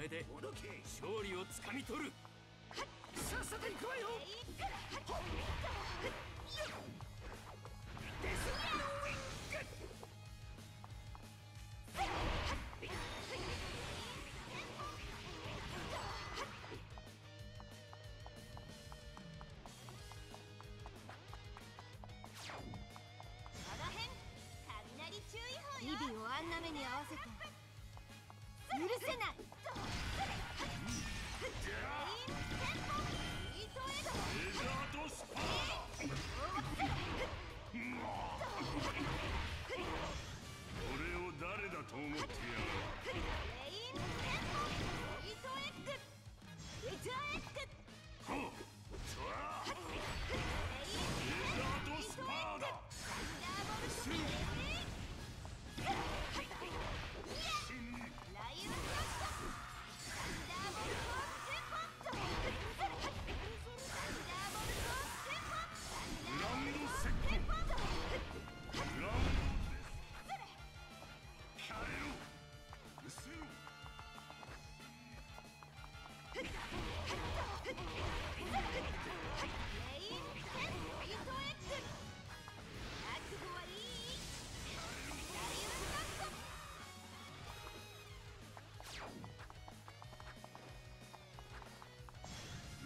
目で勝利をつかみ取る。さっさと行くわよだと思ってやる。ほ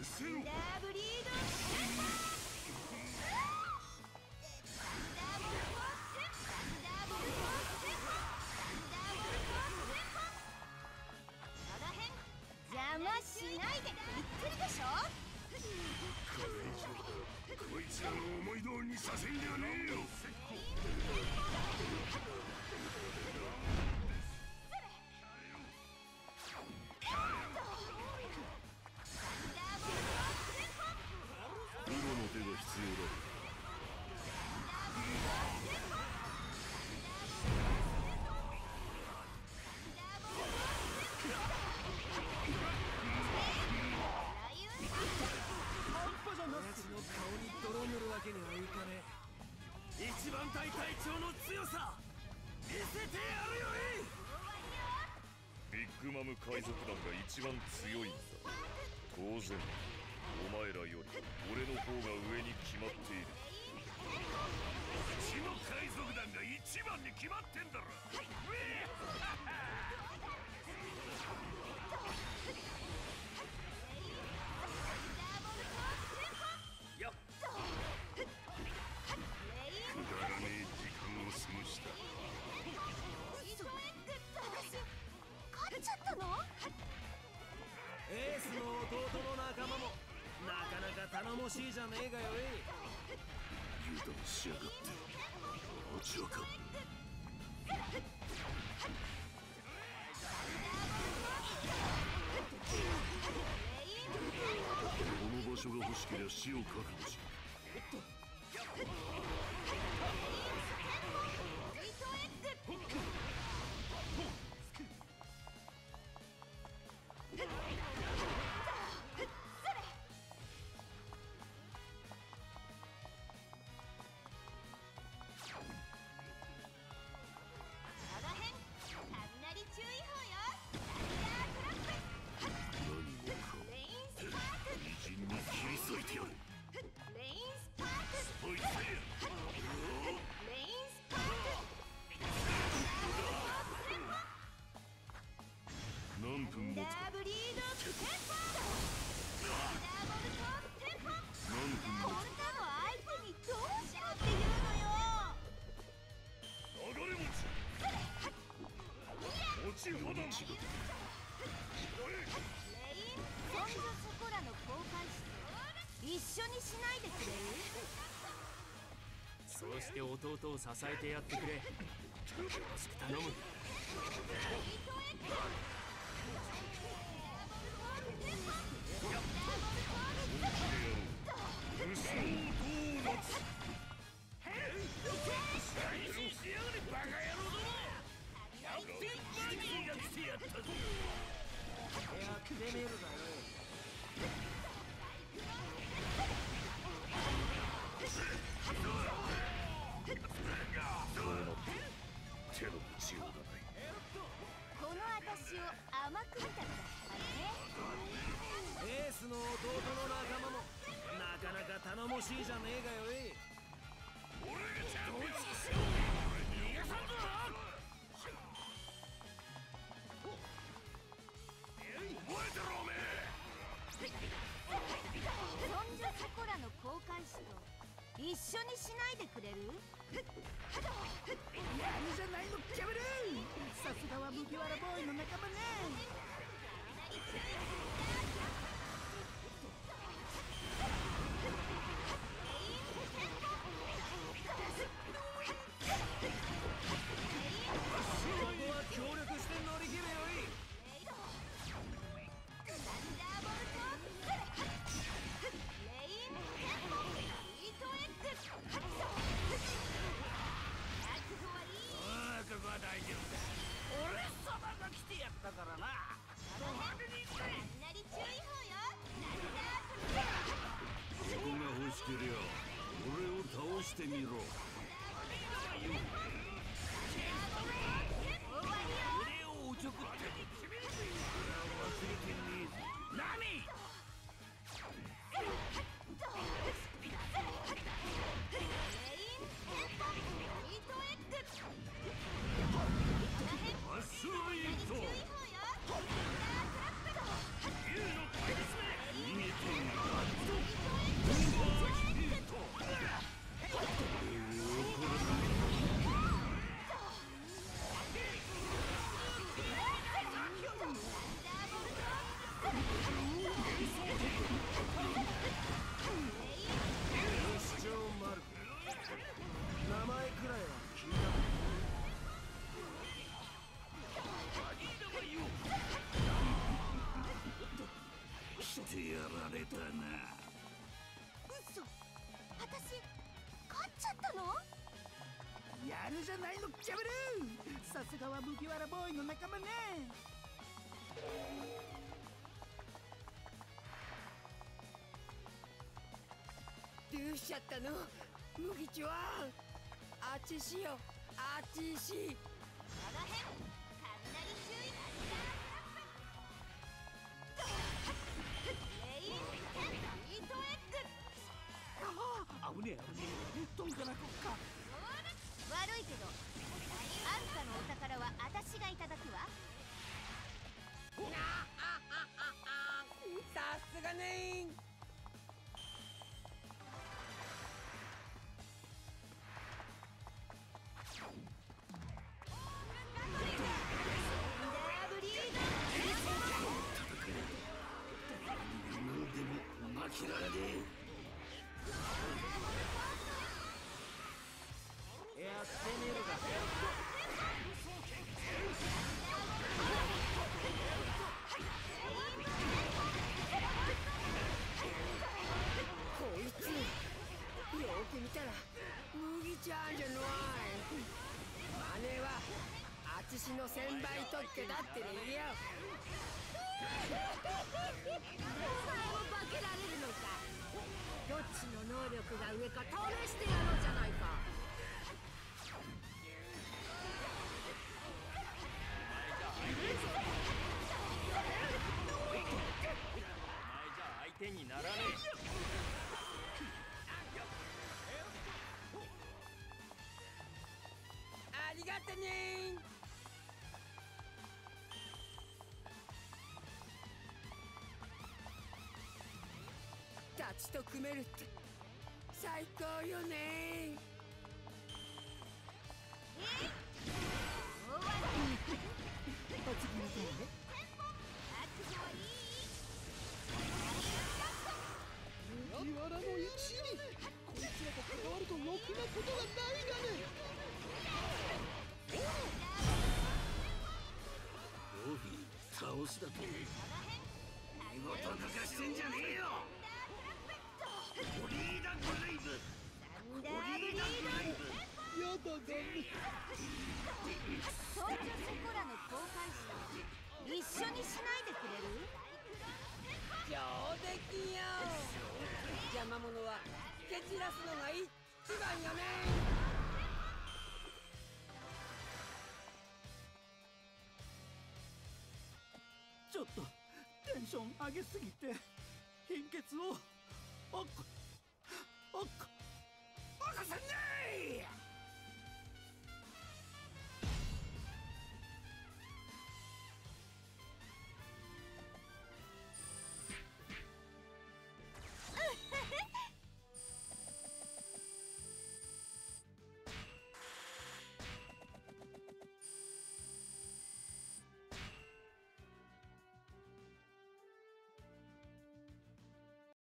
ダブリードテンポサンダーボルトテンポサンダーボルトテンポサンダーボルトテンポその辺邪魔しないでびっくりでしょこいつらの思い通りにさせんじゃね。強さ見せてやるよビッグマム海賊団が一番強いんだ。当然お前らより俺の方が上に決まっている。うちの海賊団が一番に決まってんだろゃねえかよ油断しやがってアマチュアかこの場所が欲しけりゃ死を覚悟しそして弟を支えてやってくれ。よろしく頼む。甘く見たのだねエースの弟の仲間もなかなか頼もしいじゃねえかよ俺がチャンピオン逃がさんぞそんじそこらの交換士と一緒にしないでくれるじゃないのキャルさすがは麦わらボーイの仲間ね。Yeah. じゃないのキャメルさすがは麦わらボーイの仲間ね。どうしちゃったの？麦ちは？あっちしよあっちし。も負けられねやってみるかこいつよく見たら麦ちゃんじゃない姉はあちしの1000倍特許だ。ってねよお前も化けられるのかどっちの能力が上か試してやろうじゃないか。相手にならねありがとねちと組めるって。最高よね。覚悟はいい麦わらの一味こいつらととろくなことがないがねえロビー倒しだと見事抜かしてんじゃねえよグレイブサンダーブリードやだがねそんじゃそこらの交換士と一緒にしないでくれる上出来よ邪魔者は蹴散らすのが一番よねちょっとテンション上げすぎて貧血をあこおっか任せんね